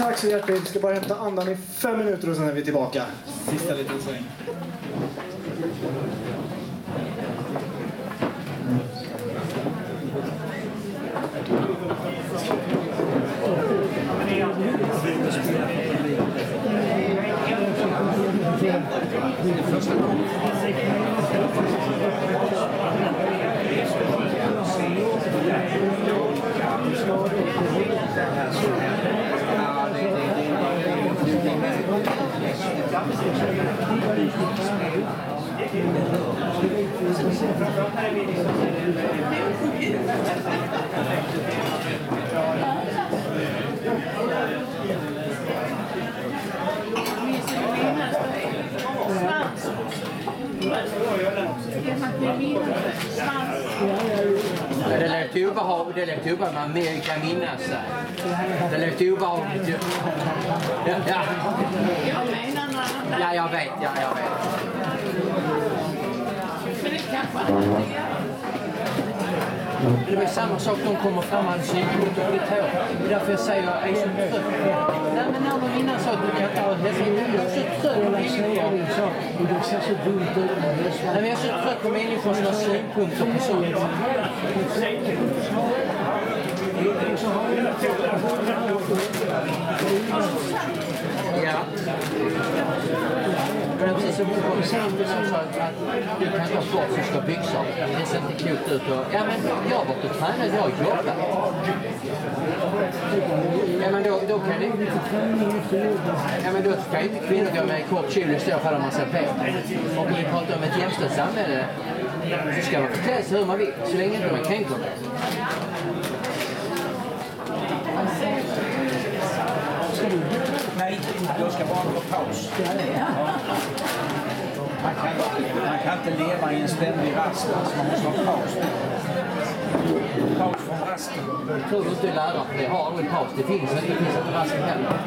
Tack så hjärtligt. Vi ska bara hämta andan i fem minuter och sen är vi tillbaka. Sista liten sväng. Thank you. Det lät obehagligt. Det lät obehagligt. Man mer kan minnas det. Det lät obehagligt. Ja, ja. Jag menar något ja, jag vet. Ja, jag vet. Men det kanske det var samma sak. De kommer fram och hade synpunkter hår. Det är därför jag säger att jag är så trött. Nej, men när någon innan sa att du kan inte ha hästar. Jag är så trött på människor. Med. Nej, men jag är så trött på människor som har synpunkter på sånt. Ja. Men det är precis som du sa att du kan inte ha sportsyska byxor. Det ser inte klokt ut. Och, ja, men jag har varit och tränat, jag har jobbat. Ja, men då, då kan det... Ja, men då kan ju inte kvinnor gå med kort kjol och stå för att man ser på. Och vi pratar om ett jämställt samhälle så ska man få klä sig hur man vill, så länge inte man kränker det. Nej, jag ska bara ha paus. Man kan, man kan inte leva i en ständig rast. Alltså man måste ha paus. Paus från rasten. Tror du inte är lärare? Det har aldrig paus. Det finns inte. Det finns inte rasten heller.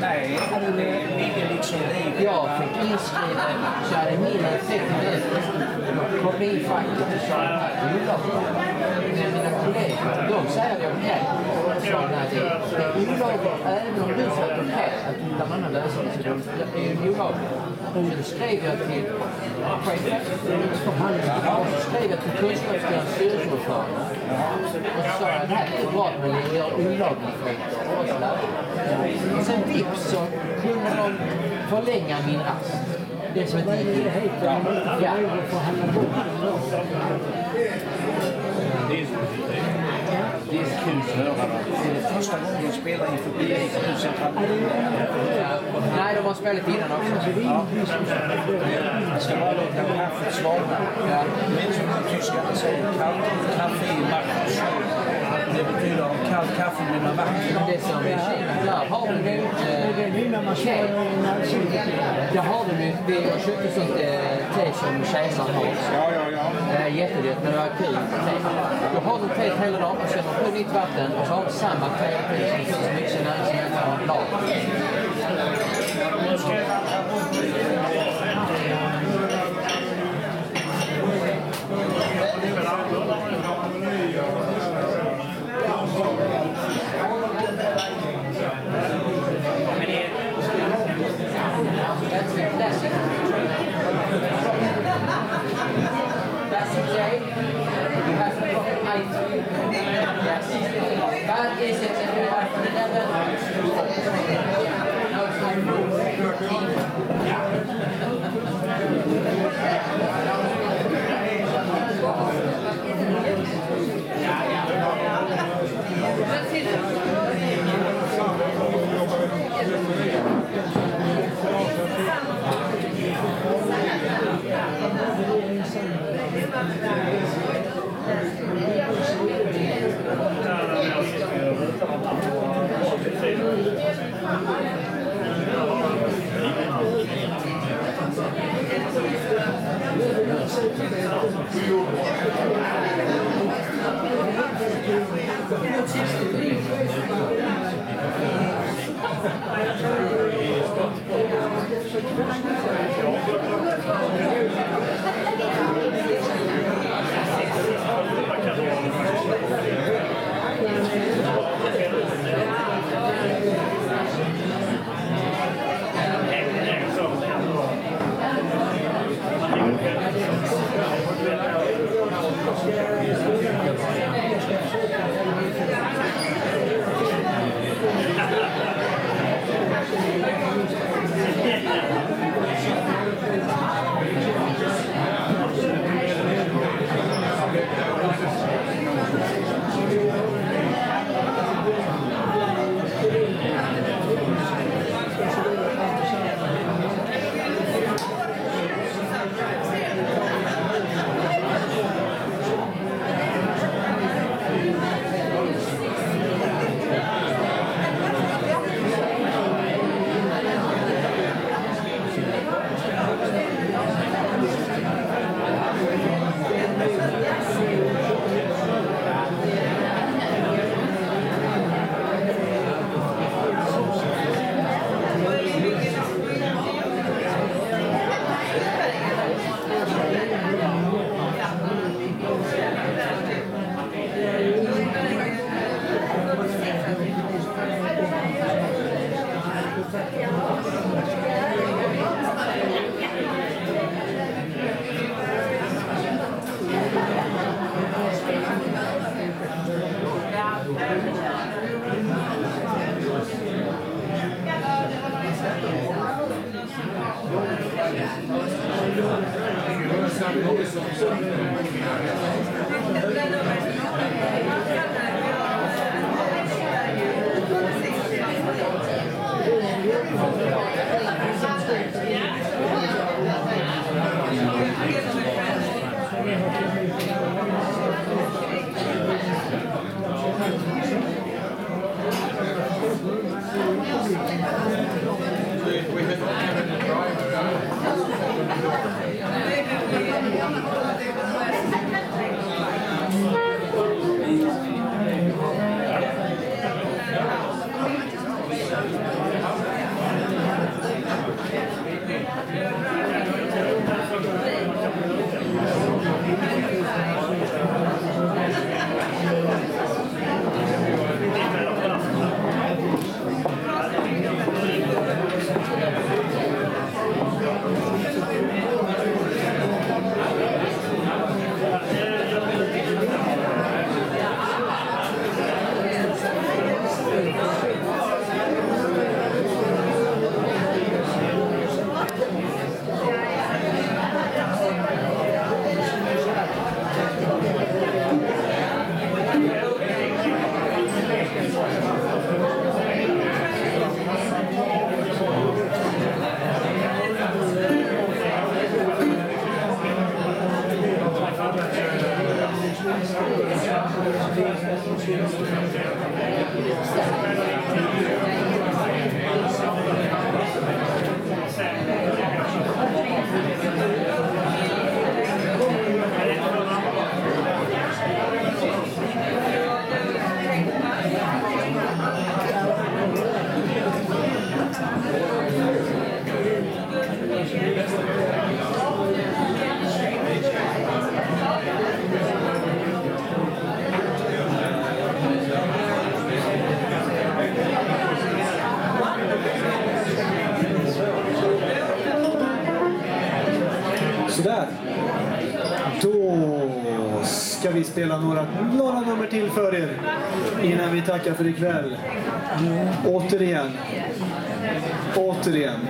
Nej, det ligger liksom i. Jag fick inskrivet så jag hade mindre än 30 minuter. Jag faktiskt in facket och sa att det är olagligt. Men mina kollegor, de säger att det är. Jag sa att det är olagligt även om du säger att det är okej att du hittar en annan lösning. Så det är ju olagligt. Så då skrev jag till chefen och så skrev jag till kunskapsskolans styrelseordförande. Och så sa jag att det här är bra men det gör olagligt för oss lärare. Och sen vips så kunde de förlänga min rast. Det som inte gick in. Ja. Det är kul att höra. Det är första gången jag spelar inför publik nu sen Nej, de har spelat innan också. Jag ska bara låta kaffet svalna. Men som de tyskarna säger, kallt kaffe i Marcus. Det betyder kallt kaffe blir man vacker. Det som är Kina, där har de ju eh. Där har de ju, vi har köpt ett sånt eh, te som kejsaren har. Ja, ja, ja. Eh, jättedyrt, men det var kul te. Då har de te hela dagen och sen de på nytt vatten och så har de samma te tiden så mycket som helst av Waar is het? Waar is het? Thank you. Spela några, några nummer till för er innan vi tackar för ikväll. Återigen. Återigen.